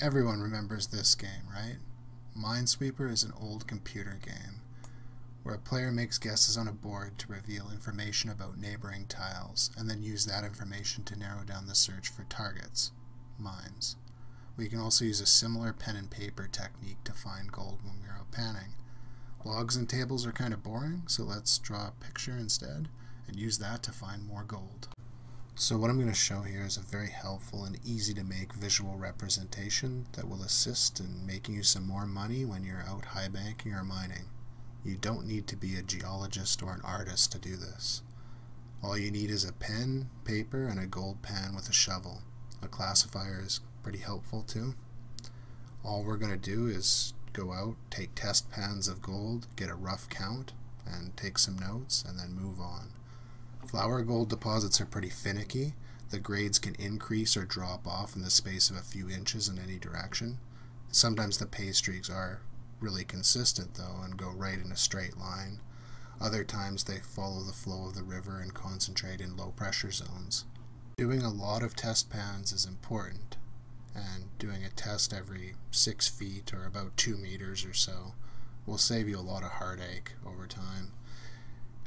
Everyone remembers this game, right? Minesweeper is an old computer game where a player makes guesses on a board to reveal information about neighboring tiles and then use that information to narrow down the search for targets, mines. We can also use a similar pen and paper technique to find gold when we're out panning. Logs and tables are kind of boring, so let's draw a picture instead and use that to find more gold. So what I'm going to show here is a very helpful and easy to make visual representation that will assist in making you some more money when you're out high banking or mining. You don't need to be a geologist or an artist to do this. All you need is a pen, paper, and a gold pan with a shovel. A classifier is pretty helpful too. All we're going to do is go out, take test pans of gold, get a rough count, and take some notes, and then move on. Flour gold deposits are pretty finicky. The grades can increase or drop off in the space of a few inches in any direction. Sometimes the pay streaks are really consistent though and go right in a straight line. Other times they follow the flow of the river and concentrate in low pressure zones. Doing a lot of test pans is important and doing a test every 6 feet or about 2 meters or so will save you a lot of heartache over time.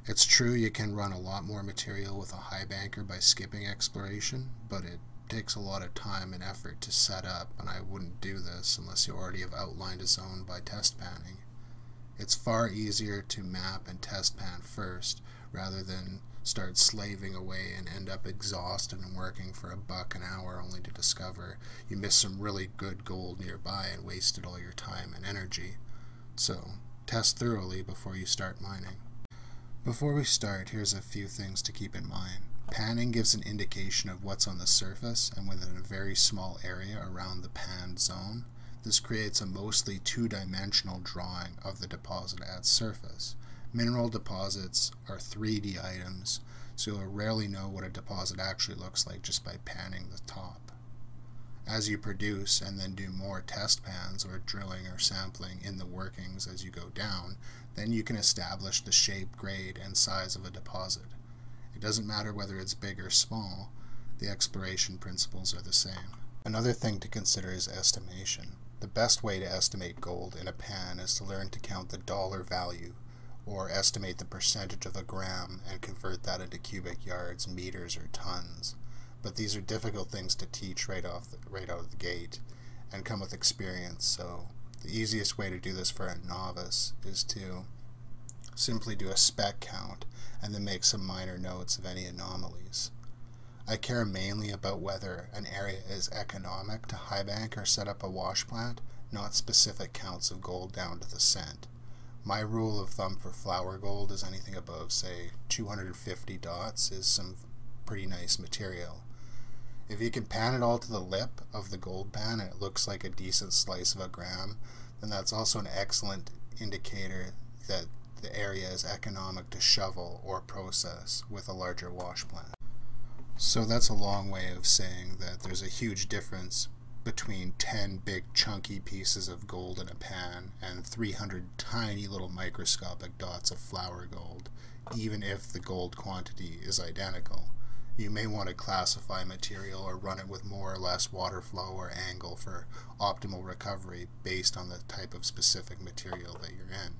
It's true you can run a lot more material with a high banker by skipping exploration, but it takes a lot of time and effort to set up, and I wouldn't do this unless you already have outlined a zone by test panning. It's far easier to map and test pan first, rather than start slaving away and end up exhausted and working for a buck an hour only to discover you missed some really good gold nearby and wasted all your time and energy. So, test thoroughly before you start mining. Before we start, here's a few things to keep in mind. Panning gives an indication of what's on the surface and within a very small area around the panned zone. This creates a mostly two-dimensional drawing of the deposit at surface. Mineral deposits are 3D items, so you'll rarely know what a deposit actually looks like just by panning the top. As you produce and then do more test pans or drilling or sampling in the workings as you go down, then you can establish the shape, grade, and size of a deposit. It doesn't matter whether it's big or small, the exploration principles are the same. Another thing to consider is estimation. The best way to estimate gold in a pan is to learn to count the dollar value, or estimate the percentage of a gram and convert that into cubic yards, meters, or tons. But these are difficult things to teach right off the, right out of the gate and come with experience, so the easiest way to do this for a novice is to simply do a speck count and then make some minor notes of any anomalies. I care mainly about whether an area is economic to high bank or set up a wash plant, not specific counts of gold down to the cent. My rule of thumb for flour gold is anything above, say, 250 dots is some pretty nice material. If you can pan it all to the lip of the gold pan and it looks like a decent slice of a gram, then that's also an excellent indicator that the area is economic to shovel or process with a larger wash plant. So that's a long way of saying that there's a huge difference between 10 big chunky pieces of gold in a pan and 300 tiny little microscopic dots of flour gold, even if the gold quantity is identical you may want to classify material or run it with more or less water flow or angle for optimal recovery based on the type of specific material that you're in.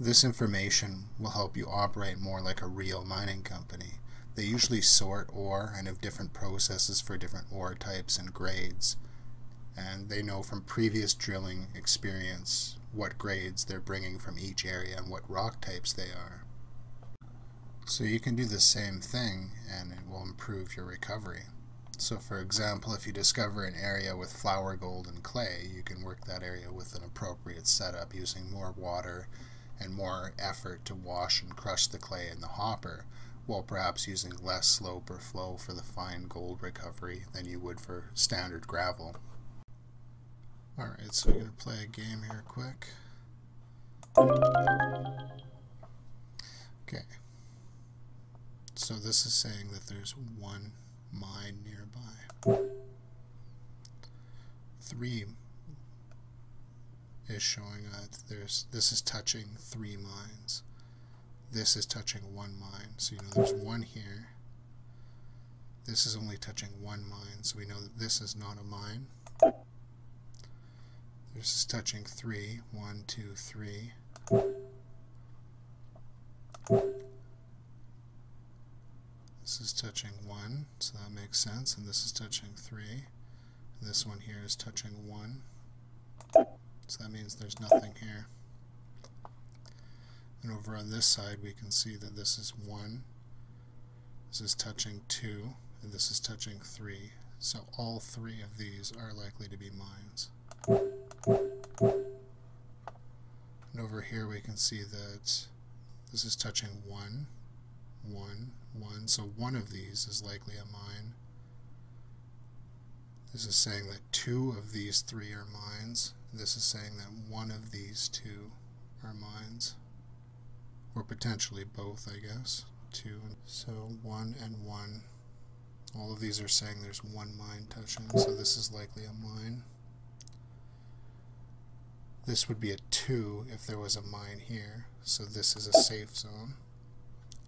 This information will help you operate more like a real mining company. They usually sort ore and have different processes for different ore types and grades. And they know from previous drilling experience what grades they're bringing from each area and what rock types they are. So you can do the same thing and it will improve your recovery. So for example, if you discover an area with flour gold and clay, you can work that area with an appropriate setup using more water and more effort to wash and crush the clay in the hopper, while perhaps using less slope or flow for the fine gold recovery than you would for standard gravel. Alright, so we're going to play a game here quick. Okay. So this is saying that there's one mine nearby. Three is showing uh, that there's this is touching three mines. This is touching one mine. So you know there's one here. This is only touching one mine, so we know that this is not a mine. This is touching three. One, two, three. This is touching 1, so that makes sense, and this is touching 3. And this one here is touching 1. So that means there's nothing here. And over on this side we can see that this is 1, this is touching 2, and this is touching 3. So all three of these are likely to be mines. And over here we can see that this is touching 1, 1, 1. So one of these is likely a mine. This is saying that two of these three are mines. This is saying that one of these two are mines. Or potentially both, I guess. Two. So one and one. All of these are saying there's one mine touching, so this is likely a mine. This would be a 2 if there was a mine here, so this is a safe zone.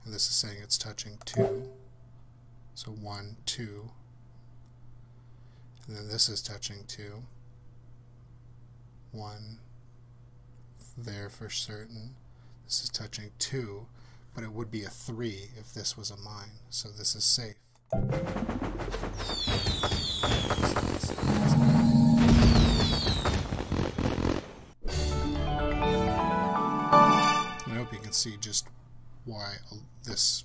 And this is saying it's touching 2. So 1, 2. And then this is touching 2. 1 there for certain. This is touching 2, but it would be a 3 if this was a mine, so this is safe. I hope you can see just why this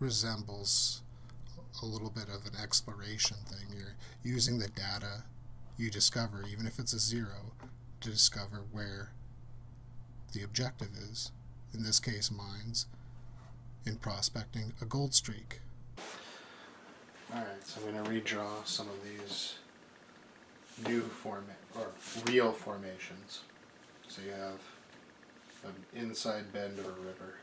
resembles a little bit of an exploration thing. You're using the data you discover, even if it's a zero, to discover where the objective is. In this case, mines, in prospecting a gold streak. Alright, so I'm going to redraw some of these new forma or real formations. So you have an inside bend of a river.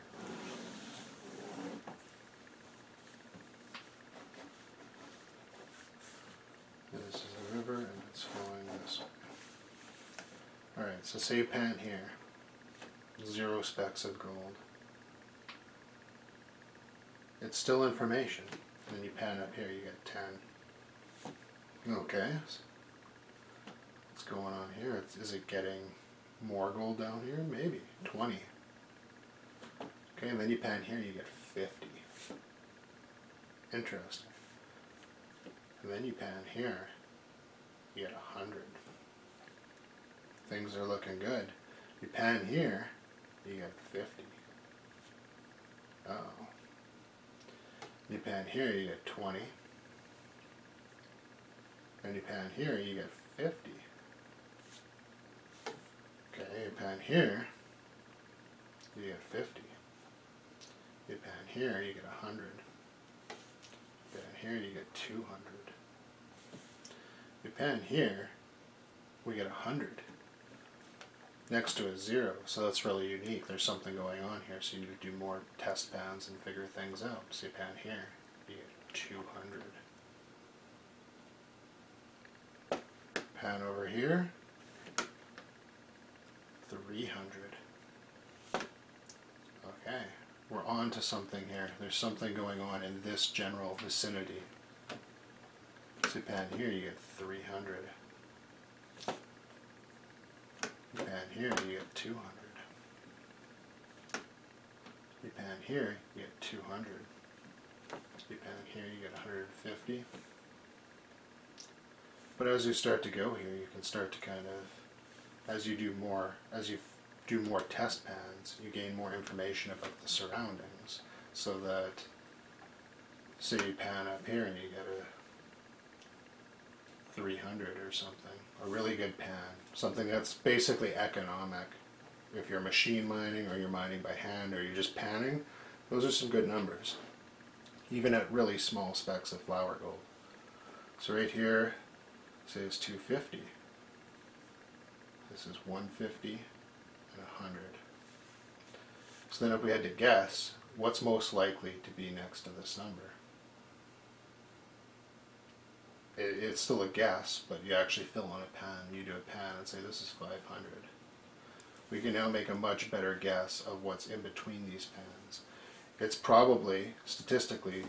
This is a river and it's flowing this way. Alright, so say pan here. Zero specks of gold. It's still information. And then you pan up here, you get 10. Okay. What's going on here? Is it getting more gold down here? Maybe. 20. Okay, and then you pan here, you get 50. Interesting. And then you pan here, you get 100. Things are looking good. You pan here, you get 50. Uh oh. You pan here, you get 20. And you pan here, you get 50. Okay, pan here, you get 50. You pan here, you get 100. You pan here, you get 200. You pan here, we get 100. Next to a zero, so that's really unique. There's something going on here, so you need to do more test pans and figure things out. So you pan here, you get 200. Pan over here, 300. Okay, we're on to something here. There's something going on in this general vicinity. So pan here, you get 300. You pan here, you get 200. You pan here, you get 200. You pan here, you get 150. But as you start to go here, you can start to kind of as you do more, as you do more test pans, you gain more information about the surroundings. So that, say you pan up here and you get a 300 or something, a really good pan, something that's basically economic. If you're machine mining or you're mining by hand or you're just panning, those are some good numbers. Even at really small specks of flour gold. So right here, say it's 250. This is 150 and 100. So then if we had to guess, what's most likely to be next to this number? It, it's still a guess, but you actually fill in a pan. You do a pan and say this is 500. We can now make a much better guess of what's in between these pans. It's probably, statistically,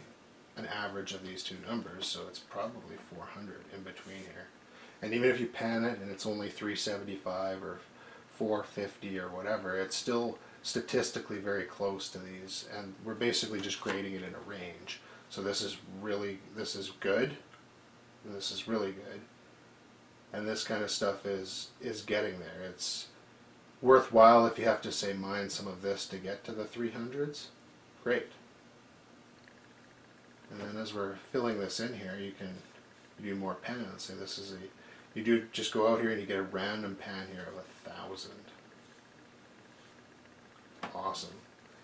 an average of these two numbers, so it's probably 400 in between here. And even if you pan it and it's only 375 or 450 or whatever, it's still statistically very close to these. And we're basically just grading it in a range. So this is really, this is good. This is really good. And this kind of stuff is, is getting there. It's worthwhile if you have to say mine some of this to get to the 300s. Great. And then as we're filling this in here, you can do more pans. Say this is a, you do just go out here and you get a random pan here of a thousand. Awesome.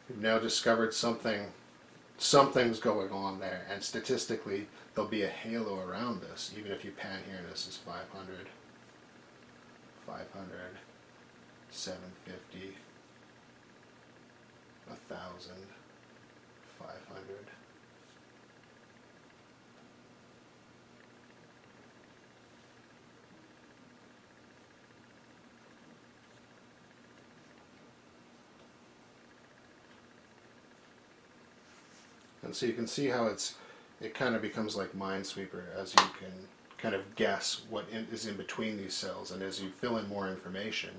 You've now discovered something, something's going on there, and statistically there'll be a halo around this, even if you pan here and this is 500, 500, 750, 1000, 500. And so you can see how it's, it kind of becomes like Minesweeper as you can kind of guess what in, is in between these cells. And as you fill in more information,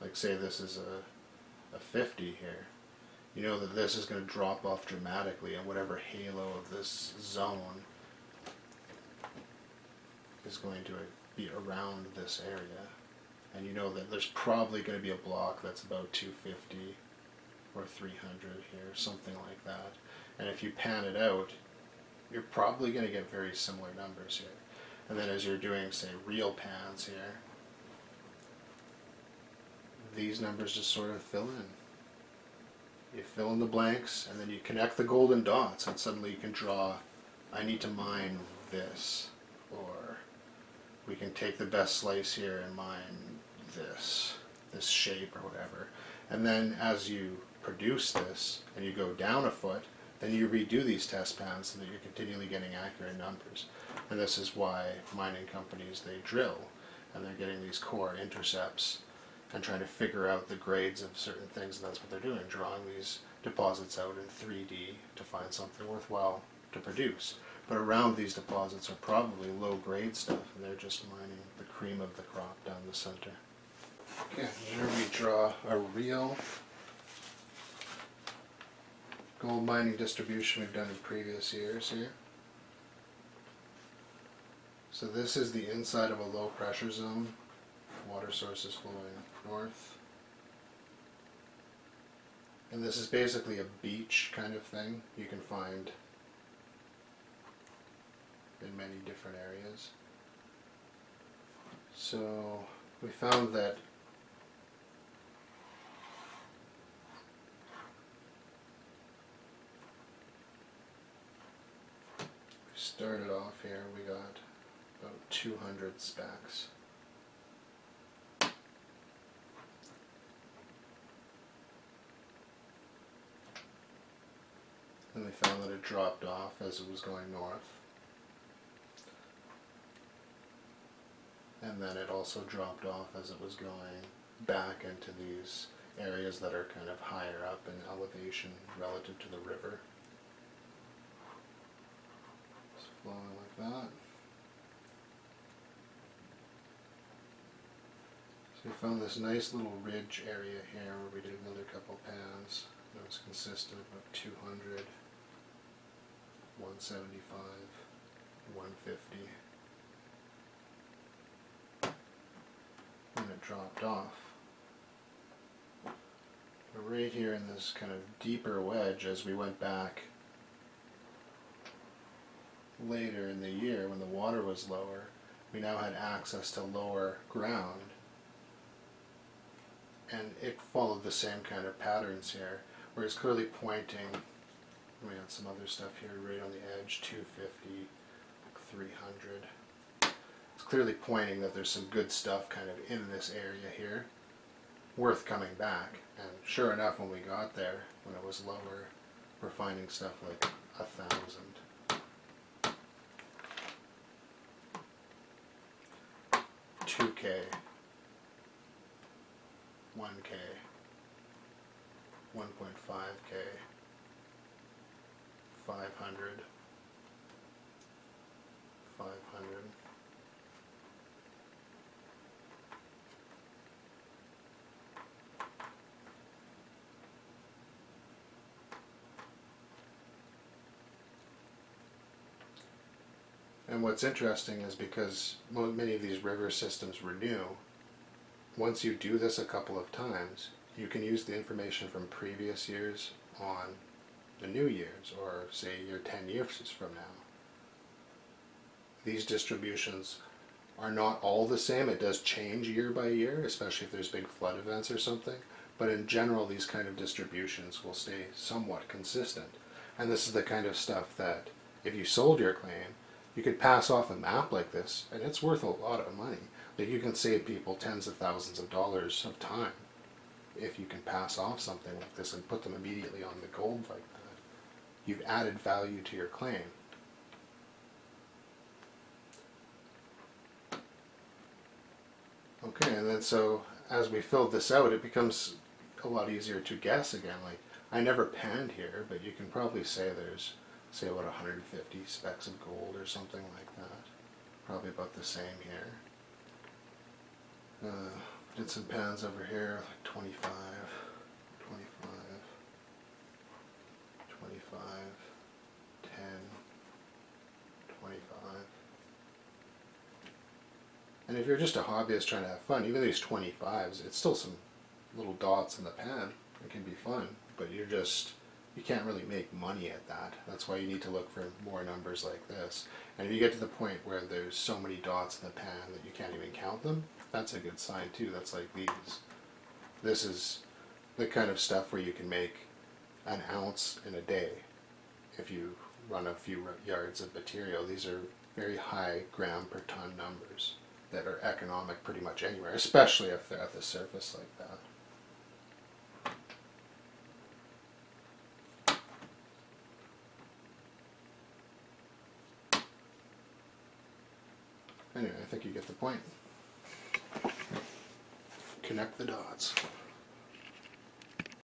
like say this is a, a 50 here, you know that this is going to drop off dramatically and whatever halo of this zone is going to uh, be around this area. And you know that there's probably going to be a block that's about 250 or 300 here, something like that. And if you pan it out, you're probably going to get very similar numbers here. And then as you're doing, say, real pans here, these numbers just sort of fill in. You fill in the blanks, and then you connect the golden dots, and suddenly you can draw, I need to mine this. Or we can take the best slice here and mine this, this shape or whatever. And then as you produce this, and you go down a foot, then you redo these test pans so that you're continually getting accurate numbers. And this is why mining companies, they drill and they're getting these core intercepts and trying to figure out the grades of certain things and that's what they're doing, drawing these deposits out in 3D to find something worthwhile to produce. But around these deposits are probably low grade stuff and they're just mining the cream of the crop down the center. Okay, here we draw a real gold mining distribution we've done in previous years here. So this is the inside of a low pressure zone. Water source is flowing north. And this is basically a beach kind of thing you can find in many different areas. So we found that started off here, we got about 200 specks. Then we found that it dropped off as it was going north. And then it also dropped off as it was going back into these areas that are kind of higher up in elevation relative to the river. Flowing like that. So we found this nice little ridge area here where we did another couple pans. It was consistent of 200, 175, 150. And it dropped off. But right here in this kind of deeper wedge as we went back later in the year when the water was lower, we now had access to lower ground. And it followed the same kind of patterns here, where it's clearly pointing, we had some other stuff here right on the edge, 250, 300. It's clearly pointing that there's some good stuff kind of in this area here, worth coming back. And sure enough, when we got there, when it was lower, we're finding stuff like a thousand. 2K, 1K, 1.5K, 500, 500, And what's interesting is because many of these river systems renew, once you do this a couple of times, you can use the information from previous years on the new years, or say your 10 years from now. These distributions are not all the same. It does change year by year, especially if there's big flood events or something. But in general, these kind of distributions will stay somewhat consistent. And this is the kind of stuff that if you sold your claim, you could pass off a map like this, and it's worth a lot of money. Like you can save people tens of thousands of dollars of time if you can pass off something like this and put them immediately on the gold like that. You've added value to your claim. Okay, and then so as we filled this out, it becomes a lot easier to guess again. Like I never panned here, but you can probably say there's say about 150 specks of gold or something like that. Probably about the same here. Uh, did some pans over here, like 25, 25, 25, 10, 25. And if you're just a hobbyist trying to have fun, even these 25s, it's still some little dots in the pan. It can be fun, but you're just, you can't really make money at that. That's why you need to look for more numbers like this. And if you get to the point where there's so many dots in the pan that you can't even count them, that's a good sign too. That's like these. This is the kind of stuff where you can make an ounce in a day if you run a few yards of material. These are very high gram per ton numbers that are economic pretty much anywhere, especially if they're at the surface like that. Anyway, I think you get the point. Connect the dots.